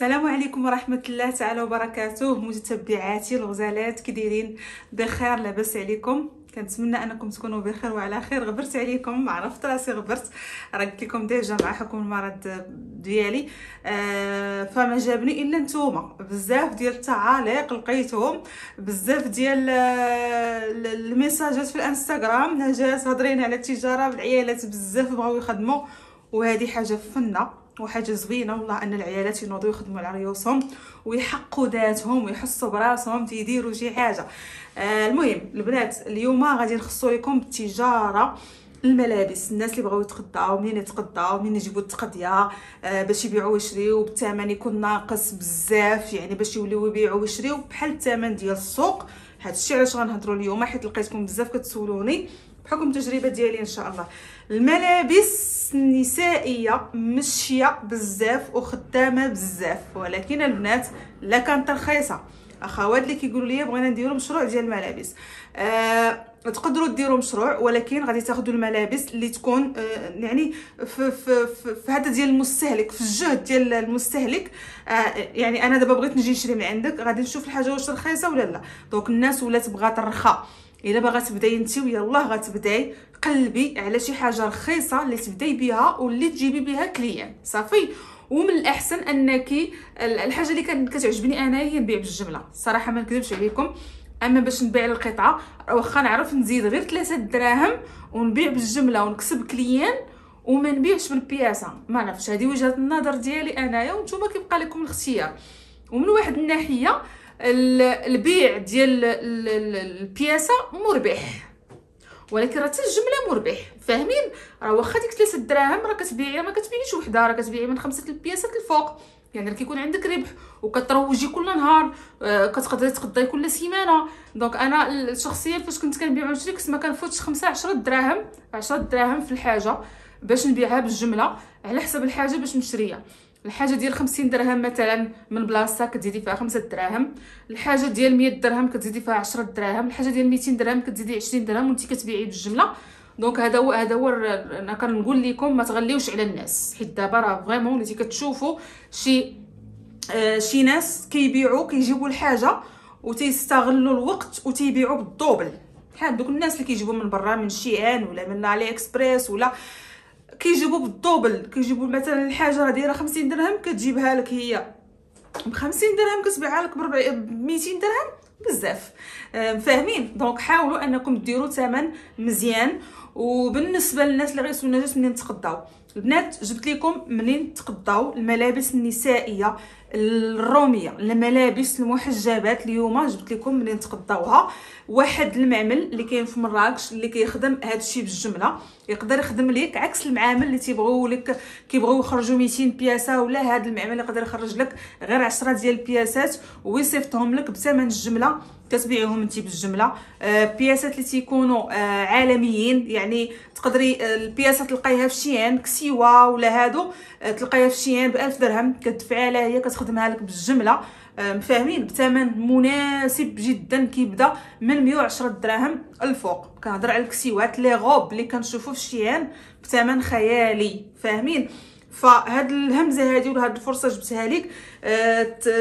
السلام عليكم ورحمة الله تعالى وبركاته. متتبعاتي الغزالات كي دايرين بخير لاباس عليكم. كنتمنى أنكم تكونوا بخير وعلى خير. غبرت عليكم عرفت راسي غبرت. راه قلت لكم déjà مع حكم المرض ديالي. آه فما جابني إلا نتوما. بزاف ديال التعاليق لقيتهم. بزاف ديال آه، الميساجات في الانستغرام. نجاة هضرين على التجارة بالعيالات بزاف بغاو يخدموا. وهذه حاجة فنة. وحاجة زوينة والله أن العيالات ينوضوا يخدموا على ريوسهم ويحقوا ذاتهم ويحسوا براسهم تيديروا شي حاجة. آه المهم البنات اليوم غادي نخصو لكم التجاره الملابس الناس اللي بغاو يتقداو منين يتقداو منين يجيبوا التقديه آه باش يبيعوا ويشريو بالثمن يكون ناقص بزاف يعني باش يوليو يبيعوا ويشريو بحال الثمن ديال السوق. هادشي علاش غنهضروا اليوم؟ حيت لقيتكم بزاف كتسولوني. بحكم التجربه ديالي إن شاء الله. الملابس النسائية مشية بزاف وخدامة بزاف ولكن البنات لا كانت رخيصة. اخوات اللي كيقولوا لي بغينا نديروا مشروع ديال الملابس. آه تقدروا ديروا مشروع ولكن غادي تاخذوا الملابس اللي تكون آه يعني في في في, في هذا ديال المستهلك في الجهد ديال المستهلك. آه يعني أنا دابا بغيت نجي نشري من عندك غادي نشوف الحاجة واش رخيصة ولا لا. donc الناس ولات بغات الرخاء. إلا باغا تبداي انت ويلاه غتبداي قلبي على شي حاجة رخيصة اللي تبداي بها واللي تجيبي بها client. صافي؟ ومن الأحسن أنك الحاجة اللي كتعجبني انايا هي نبيع بالجمله الصراحه ما نكذبش عليكم. أما باش نبيع القطعة واخا نعرف نزيد غير 3 دراهم ونبيع بالجمله ونكسب client وما نبيعش بال pièce ما نعرفش. هذه وجهة النظر ديالي أنايا وأنتم كيبقى لكم الاختيار. ومن واحد الناحية البيع ديال البياسة مربح. ولكن راه الجملة مربح. فاهمين؟ راه واخا ديك 3 دراهم راه كتبيعي ما كتبيعيش وحدة راه كتبيعي من خمسة البياسات الفوق. يعني راه كيكون عندك ربح وكتروجي كل نهار آه كتقدري تقضي كل سيمانة. دونك أنا شخصيا فاش كنت كنبيع ونشري كنت ما كنفوتش 5 10 دراهم 10 دراهم في الحاجة باش نبيعها بالجملة على حسب الحاجة باش نشريها. الحاجة ديال 50 درهم مثلا من بلاصه كتزيدي فيها 5 دراهم. الحاجة ديال 100 درهم كتزيدي فيها 10 دراهم. الحاجة ديال 200 درهم كتزيدي 20 درهم وانت كتبيعي بالجملة. donc هذا هو هذا هو أنا كنقول لكم ما تغليوش على الناس. حيت دابا راه vraiment وليتي كتشوفوا شي آه شي ناس كيبيعوا كيجيبوا الحاجة وتيستغلوا الوقت وتيبيعوا بال double. بحال دوك الناس اللي كيجيبوا من برا من Shein ولا من AliExpress ولا كيجيبوا بالدوبل كيجيبوا مثلا الحاجة راه دايرة 50 درهم كتجيبها لك هي. ب 50 درهم كتبيعها لك ب 200 درهم؟ بزاف. فاهمين؟ دونك حاولوا أنكم ديروا ثمن مزيان. وبالنسبة للناس اللي غيسولونا جات منين تقداو. البنات جبت لكم منين تقداو الملابس النسائية الرومية الملابس المحجبات اليوم جبت لكم منين تقداوها واحد المعمل اللي كاين في مراكش اللي كيخدم هذا الشيء بالجملة يقدر يخدم لك عكس المعامل اللي تيبغيو لك كيبغيو يخرجوا 200 بياسة ولا هذا المعمل يقدر يخرج لك غير 10 ديال البياسات ويصيفطهم لك بثمن الجملة. كتبيعيهم انت بالجمله آه بياسات اللي تيكونوا آه عالميين يعني تقدري آه البياسات تلقايها في شيان كسيوا ولا هادو تلقايها في شيان ب 1000 درهم كتدفعها لها هي كتخدمها لك بالجملة. فاهمين بثمن مناسب جدا كيبدأ من 110 دراهم الفوق. كنهضر على الكسيوات les robes اللي كنشوفو في ال Shein بثمن خيالي. فاهمين؟ فهاد الهمزة هذه وهاد الفرصة جبتها لك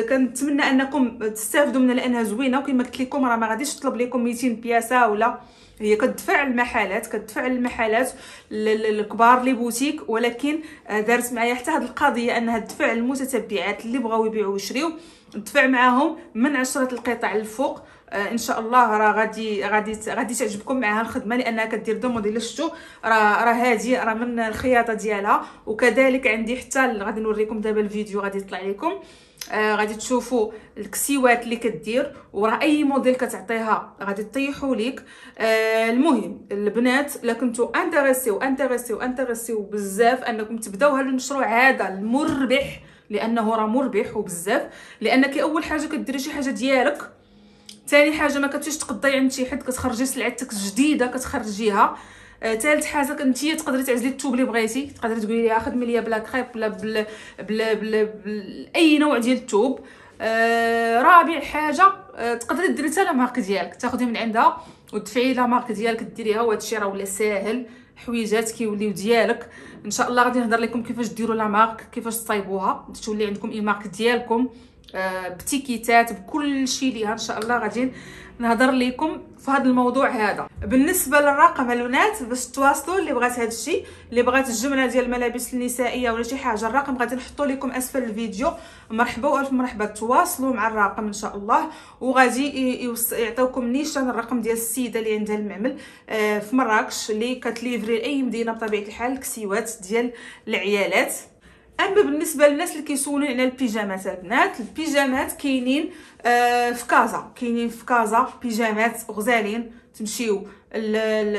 كنتمنى أنكم تستافدوا منها لأنها زوينة وكما قلت لكم راه ما غاديش تطلب لكم 200 pièce ولا هي كتدفع المحلات كتدفع المحلات الكبار les boutiques ولكن دارت معايا حتى هاد القضية أنها تدفع المتتبعات اللي بغاو يبيعوا ويشريو تدفع معاهم من عشرة القطع الفوق. آه إن شاء الله راه غادي غادي غادي تعجبكم معها الخدمة لأنها كدير des modèles شفتوا راه راه هادي راه من الخياطة ديالها. وكذلك عندي حتى غادي نوريكم دابا الفيديو غادي يطلع لكم. آه غادي تشوفوا الكسيوات اللي كدير وراه أي موديل كتعطيها غادي تطيحوا ليك. آه المهم البنات إلا كنتو intéressées intéressées intéressées بزاف أنكم تبداو هذا المشروع هذا المربح لأنه راه مربح وبزاف. لانك أول حاجة كديري شي حاجة ديالك ثاني حاجة ما كتمشيش تقضي عند شي حد كتخرجي سلعتك جديدة كتخرجيها. ثالث آه حاجة انت تقدري تعزلي الثوب اللي بغيتي تقدري تقولي ليها خدمي ليا بلا كريب بلا بلا بلا, بلا, بلا أي نوع ديال الثوب آه رابع حاجة آه تقدري ديري حتى marque ديالك تاخدي من عندها وتدفعي la marque ديالك ديريها وهذا الشيء راه ولا ساهل. حويجات كيوليو ديالك. إن شاء الله غادي نهضر لكم كيفاش ديروا لا مارك كيفاش تصايبوها. تولي عندكم إي مارك ديالكم آه بتيكيتات بكل شيء ليها. إن شاء الله غادي نهضر لكم في هذا الموضوع هذا. بالنسبة للرقم البنات باش تواصلوا اللي بغات هذا الشيء اللي بغات الجملة ديال الملابس النسائية ولا شي حاجة الرقم غادي نحطو لكم أسفل الفيديو. مرحبا والف مرحبا تواصلوا مع الرقم إن شاء الله. وغادي يعطيوكم نيشان الرقم ديال السيدة اللي عندها المعمل. آه، في مراكش اللي كتليفري لاي مدينة بطبيعة الحال الكسيوات ديال العيالات. أما بالنسبة للناس اللي كيسولون على البيجامات البنات البيجامات كاينين آه في كازا. كاينين في كازا بيجامات غزالين. تمشيو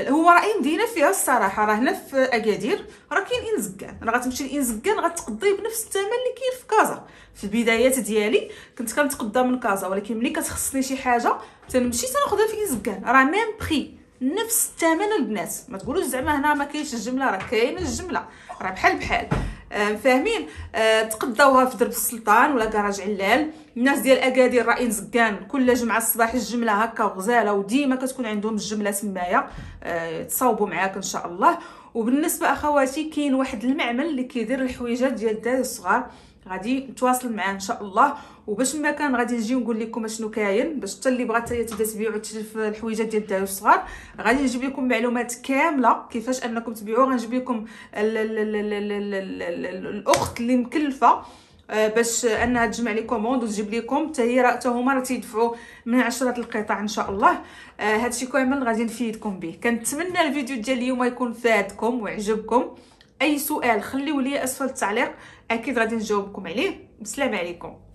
هو راه مدينة فيها الصراحة راه هنا في أكادير راه كاين انزكان راه غتمشي لانزكان غتقضي بنفس الثمن اللي كاين في كازا. في البدايات ديالي كنت كنتقضى من كازا ولكن ملي كتخصني شي حاجة تنمشي تناخذها في انزكان راه ميم بري نفس الثمن البنات. ما تقولوش زعما هنا ما كاينش الجملة راه كاينة الجملة. راه بحال بحال. فاهمين؟ آه تقضاوها في درب السلطان ولا كراج علال. الناس ديال أكادير رائين زكان كل جمعة الصباح الجملة هكا غزالة وديما كتكون عندهم الجملة تمايا آه تصاوبوا معاك إن شاء الله. وبالنسبة أخواتي كاين واحد المعمل اللي كيدير الحويجات ديال الدراري الصغار. غادي نتواصل معاه إن شاء الله. وباش ما كان غادي نجي نقول لكم أشنو كاين باش حتى اللي بغات تبدا تبيع وتشرف الحويجات ديال الدراري الصغار غادي نجيب لكم معلومات كاملة كيفاش أنكم تبيعوا غنجيب لكم الأخت اللي مكلفة آه، باش أنها تجمع les commandes وتجيب لكم حتى هي حتى هما راه تيدفعوا من عشرة القطع إن شاء الله. آه هادشي كامل غادي نفيدكم به. كنتمنى الفيديو ديال اليوم يكون فادكم وعجبكم أي سؤال خليو لي أسفل التعليق. أكيد غادي نجاوبكم عليه. السلام عليكم.